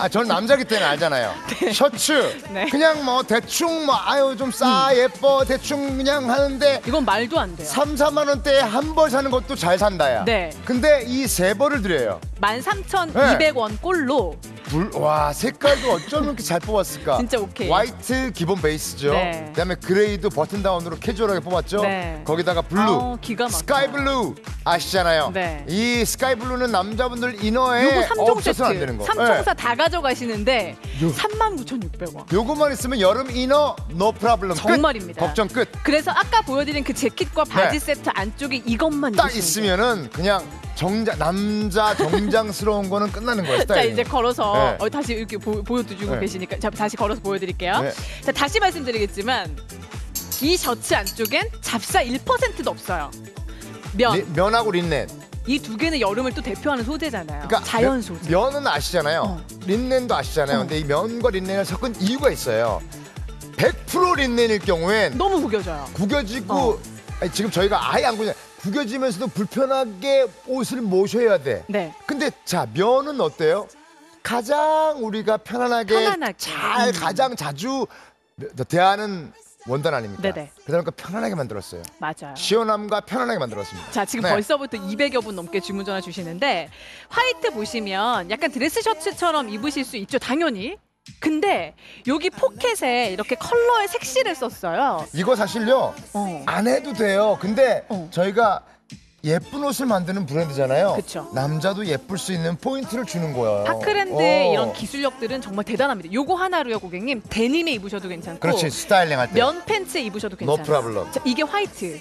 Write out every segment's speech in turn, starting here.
아, 저는 남자기 때문에 알잖아요. 셔츠 네. 그냥 뭐 대충 뭐 아유 좀 싸 예뻐 대충 그냥 하는데 이건 말도 안 돼요. 3, 4만 원대에 한 벌 사는 것도 잘 산다야. 네. 근데 이 세 벌을 드려요. 13,200원 꼴로 불, 와 색깔도 어쩜 이렇게 잘 뽑았을까? 진짜 오케이. white 기본 베이스죠. 네. 그다음에 gray도 button down으로 캐주얼하게 뽑았죠. 네. 거기다가 blue, 어, 기가 막혀요. sky blue 아시잖아요. 네. 이 sky blue는 남자분들 이너에 요거 3종 없어서는 안 되는 세트. 거. 삼총사 다 가져가시는데 요- 39,600원. 요거만 있으면 여름 inner no problem 정말입니다. 걱정 끝. 그래서 아까 보여드린 그 재킷과 바지 네. 세트 안쪽에 이것만 딱. 있으면은 그냥 정자 남자 정장스러운 거는 끝나는 거예요. 자 스타일이. 이제 걸어서 네. 어, 다시 이렇게 보, 보여주고 네. 계시니까 자 다시 걸어서 보여드릴게요. 네. 자 다시 말씀드리겠지만 이 셔츠 안쪽엔 잡사 1%도 없어요. 면이 리- 면하고 린넨. 두 개는 여름을 또 대표하는 소재잖아요. 그러니까 자연 면- 소재. 면 은 아시잖아요. 어. 린넨도 아시잖아요. 어. 근데 이 면과 린넨을 섞은 이유가 있어요. 100% 린넨일 경우엔 너무 구겨져요. 구겨지고 어. 아니, 지금 저희가 아예 안 구겨 구겨지면서도 불편하게 옷을 모셔야 돼. 네. 근데 자 면은 어때요? 가장 우리가 편안하게, 편안하게. 잘 음. 가장 자주 대하는 원단 아닙니까? 네네. 그러니까 편안하게 만들었어요. 맞아요. 시원함과 편안하게 만들었습니다. 자 지금 네. 벌써부터 200여 분 넘게 주문 전화 주시는데 white 보시면 약간 드레스 셔츠처럼 입으실 수 있죠 당연히 근데 여기 포켓에 이렇게 컬러의 색사를 썼어요 이거 사실요 어. 안 해도 돼요. 근데 어. 저희가 예쁜 옷을 만드는 브랜드잖아요. 그쵸. 남자도 예쁠 수 있는 포인트를 주는 거예요. 파크랜드의 어. 이런 기술력들은 정말 대단합니다 요거 하나로요 고객님 데님에 입으셔도 괜찮고 그렇지 스타일링 할 때. 면 팬츠 에 입으셔도 No 괜찮아요 problem. 자, 이게 white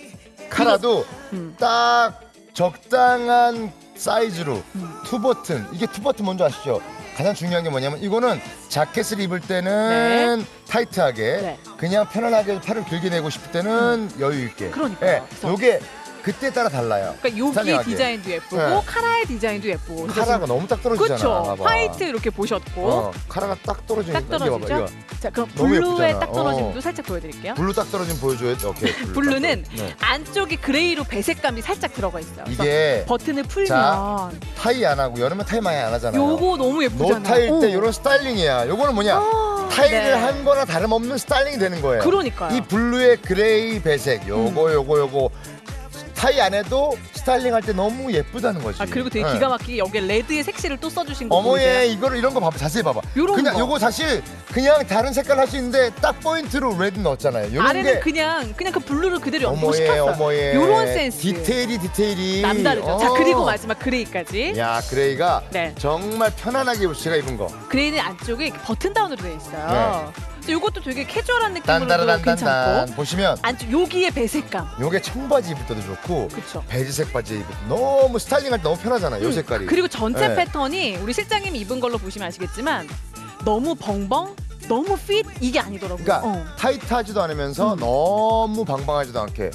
카라도 음. 딱 적당한 사이즈로 음. two button 이게 two button 뭔지 아시죠? 가장 중요한 게 뭐냐면 이거는 자켓을 입을 때는 타이트하게 네. 그냥 편안하게 팔을 길게 내고 싶을 때는 여유 있게. 그러니까요. 예, 그래서- 요게 그때 따라 달라요. 그러니까 여기. 디자인도 예쁘고 네. 카라의 디자인도 예쁘고 그래서 카라가 너무 딱 떨어지잖아. 그렇죠 봐봐. white 이렇게 보셨고 어, 카라가 딱 떨어지니까 딱 이게 봐봐, 떨어지죠? 이거. 자 그럼 너무 예쁘잖아. 딱 떨어짐도 어. 살짝 보여드릴게요. blue 딱 떨어지면 보여줘야 돼. 오케이. blue 딱 blue는. 네. 안쪽이 gray로 배색감이 살짝 들어가 있어요. 그래서 이게 버튼을 풀면 자, 타이 안 하고 여름에 타이 많이 안 하잖아요. 요거 너무 예쁘잖아요. 노타일 때 어. 이런 스타일링이야. 요거는 뭐냐? 아, 타이를 네. 한 거나 다름없는 스타일링이 되는 거예요. 그러니까요. 음. 이 blue의 gray 배색 요거 요거 요거 타이 안 해도 스타일링 할 때 너무 예쁘다는 거지. 아 그리고 되게 네. 기가 막히게 여기에 red의 색사를 또 써주신 거 어머 보이세요? 얘 이거를 이런 거 봐봐 자세히 봐봐. 요런 그냥 거. 요거 사실 그냥 다른 색깔 할 수 있는데 딱 포인트로 red 넣었잖아요. 요런 아래는 게 그냥 그냥 그 blue를 그대로 어머 얘 연결시켰어요. 어머 얘 요런 센스. 디테일이 디테일이 남다르죠. 자 어. 그리고 마지막 gray까지. 야 gray가 네. 정말 편안하게 제가 입은 거. gray는 안쪽에 button down으로 되어 있어요. 그래서 요것도 되게 캐주얼한 느낌으로도 괜찮고 보시면 안쪽 여기에 배색감. 요게 청바지 입을 때도 좋고 그쵸. 베이지색 바지 입을 때 너무 스타일링 할 때 너무 편하잖아요. 요 음, 색깔이. 그리고 전체 네. 패턴이 우리 실장님이 입은 걸로 보시면 아시겠지만 너무 벙벙, 너무 핏 이게 아니더라고요. 그러니까 어. 타이트하지도 않으면서 음. 너무 방방하지도 않게